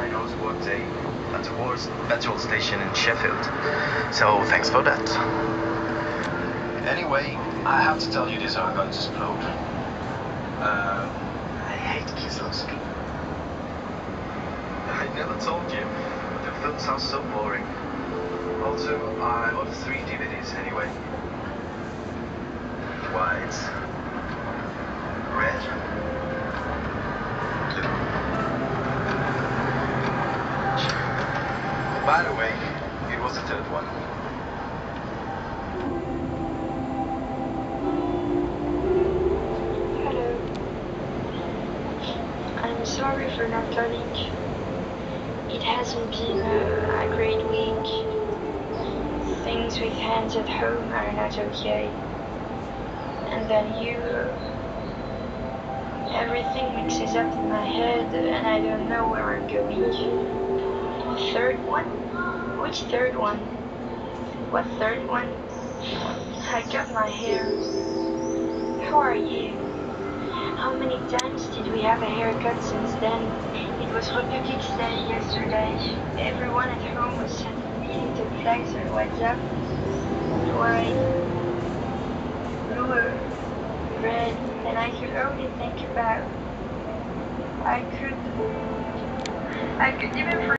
I also worked a, at the war petrol station in Sheffield. So thanks for that. Anyway, I have to tell you this or I'm going to explode. Uh, I hate Kieslowski. I never told you. The film sounds so boring. Also, I ordered three DVDs anyway. White, red, blue. By the way, it was the third one. Hello. I'm sorry for not coming. It hasn't been a, a great week. Things with hands at home are not okay. And then you. Everything mixes up in my head and I don't know where I'm going. Third one? Which third one? What third one? I cut my hair. How are you? How many times did we have a haircut since then? It was Republic Day yesterday. Everyone at home was sending me little flags on WhatsApp. White, blue, red, and I could only think about. I could. I could even.